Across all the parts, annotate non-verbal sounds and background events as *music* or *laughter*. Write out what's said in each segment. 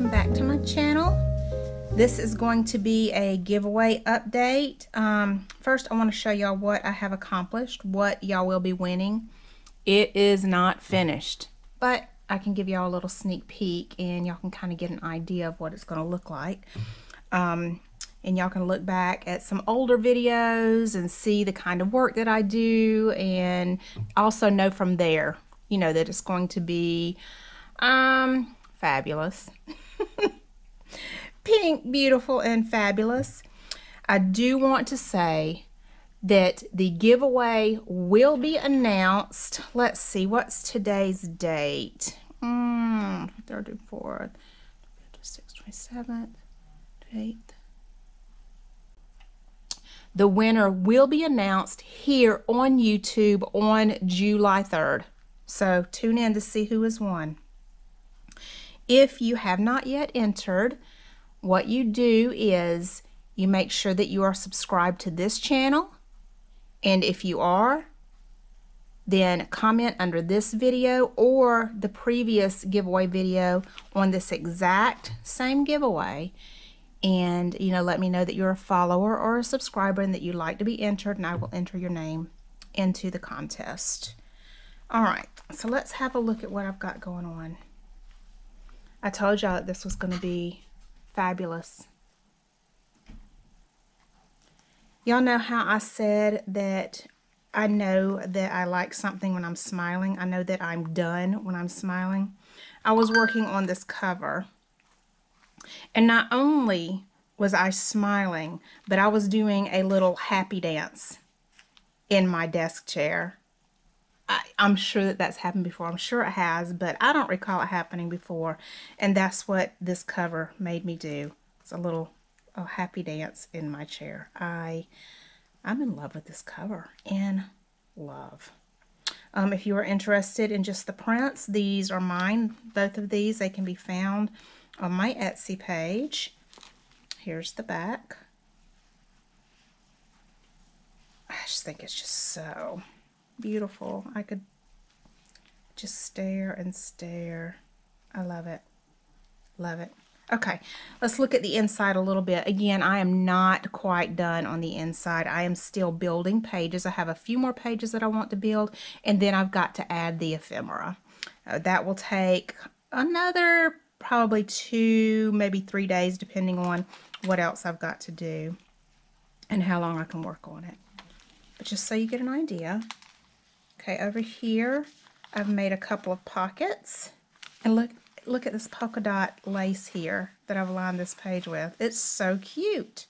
welcome back to my channel. This is going to be a giveaway update. Um, first, I want to show y'all what I have accomplished, what y'all will be winning. It is not finished, but I can give y'all a little sneak peek and y'all can kind of get an idea of what it's going to look like. Um, and y'all can look back at some older videos and see the kind of work that I do and also know from there, you know, that it's going to be um, fabulous. *laughs* *laughs* Pink, beautiful, and fabulous. I do want to say that the giveaway will be announced. Let's see, what's today's date? Mm, 34th, 26th, 27th, 28th. The winner will be announced here on YouTube on July 3rd. So tune in to see who has won. If you have not yet entered, what you do is you make sure that you are subscribed to this channel. And if you are, then comment under this video or the previous giveaway video on this exact same giveaway and you know let me know that you're a follower or a subscriber and that you'd like to be entered and I will enter your name into the contest. All right, so let's have a look at what I've got going on. I told y'all that this was going to be fabulous. Y'all know how I said that I know that I like something when I'm smiling. I know that I'm done when I'm smiling. I was working on this cover. And not only was I smiling, but I was doing a little happy dance in my desk chair. I, am sure that that's happened before. I'm sure it has, but I don't recall it happening before. And that's what this cover made me do. It's a little a happy dance in my chair. I, I'm in love with this cover. In love. Um, if you are interested in just the prints, these are mine. Both of these, they can be found on my Etsy page. Here's the back. I just think it's just so beautiful. I could just stare and stare. I love it. Love it. Okay, let's look at the inside a little bit. Again, I am not quite done on the inside. I am still building pages. I have a few more pages that I want to build, and then I've got to add the ephemera. Uh, that will take another probably two, maybe three days, depending on what else I've got to do and how long I can work on it. But just so you get an idea, Okay, over here, I've made a couple of pockets. And look, look at this polka dot lace here that I've lined this page with. It's so cute.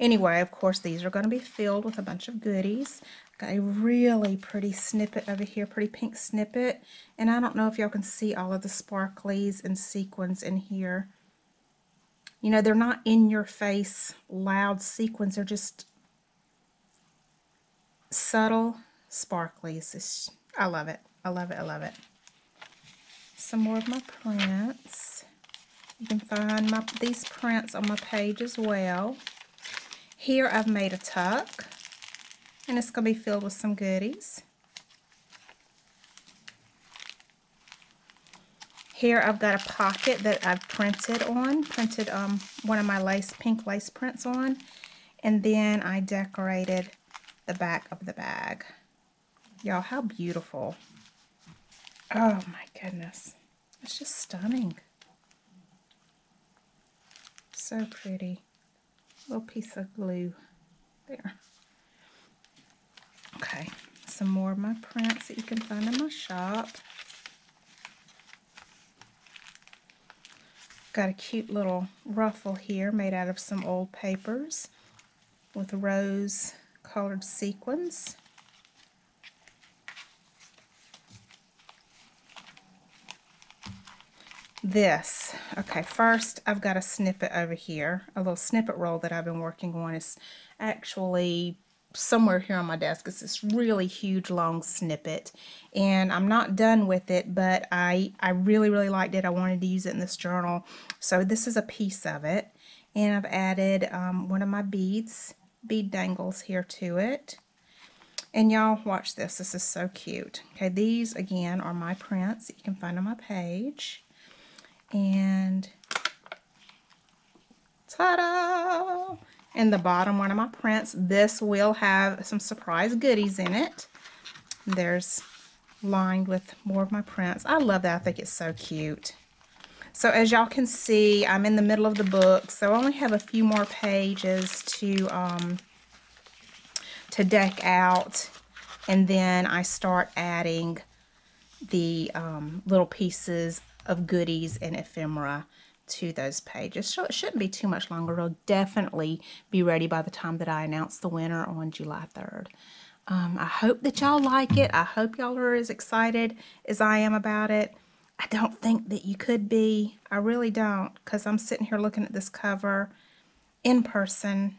Anyway, of course, these are going to be filled with a bunch of goodies. Got a really pretty snippet over here, pretty pink snippet. And I don't know if y'all can see all of the sparklies and sequins in here. You know, they're not in your face loud sequins. They're just subtle sparklies. It's, I love it. I love it. I love it. Some more of my prints. You can find my these prints on my page as well. Here I've made a tuck. And it's going to be filled with some goodies. Here I've got a pocket that I've printed on, printed um, one of my lace, pink lace prints on, and then I decorated the back of the bag. Y'all, how beautiful. Oh my goodness. It's just stunning. So pretty. Little piece of glue there. Okay, some more of my prints that you can find in my shop. Got a cute little ruffle here made out of some old papers with rose colored sequins. This. Okay, first I've got a snippet over here. A little snippet roll that I've been working on is actually somewhere here on my desk. It's this really huge long snippet and I'm not done with it but I, I really really liked it. I wanted to use it in this journal. So this is a piece of it and I've added um, one of my beads, bead dangles here to it. And y'all watch this. This is so cute. Okay, these again are my prints that you can find on my page. And ta-da! In the bottom one of my prints, this will have some surprise goodies in it. There's lined with more of my prints. I love that. I think it's so cute. So as y'all can see, I'm in the middle of the book, so I only have a few more pages to um, to deck out, and then I start adding the um, little pieces of goodies and ephemera to those pages. So it shouldn't be too much longer. It'll definitely be ready by the time that I announce the winner on July 3rd. Um, I hope that y'all like it. I hope y'all are as excited as I am about it. I don't think that you could be. I really don't because I'm sitting here looking at this cover in person.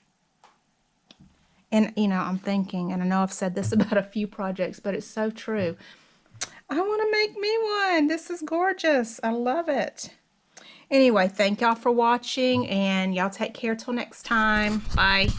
And, you know, I'm thinking, and I know I've said this *laughs* about a few projects, but it's so true. I want to make me one. This is gorgeous. I love it. Anyway, thank y'all for watching, and y'all take care till next time. Bye.